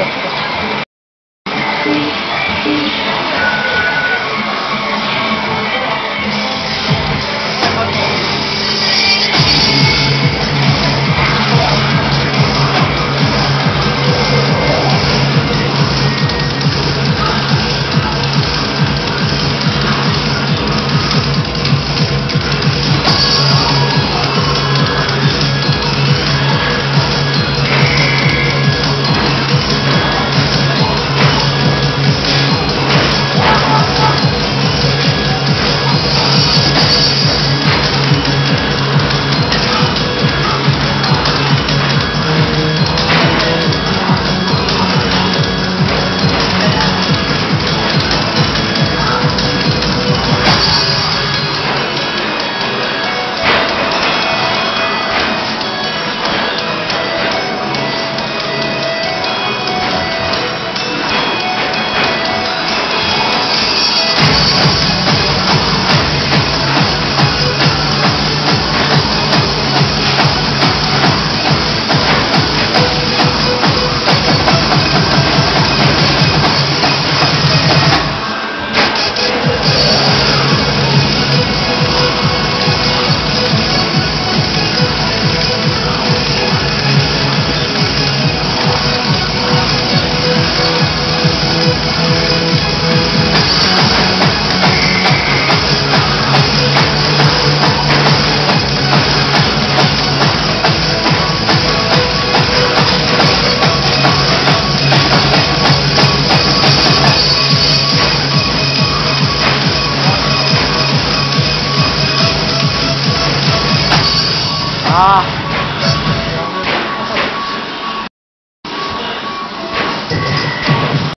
Yes, 啊。